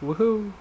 Woohoo!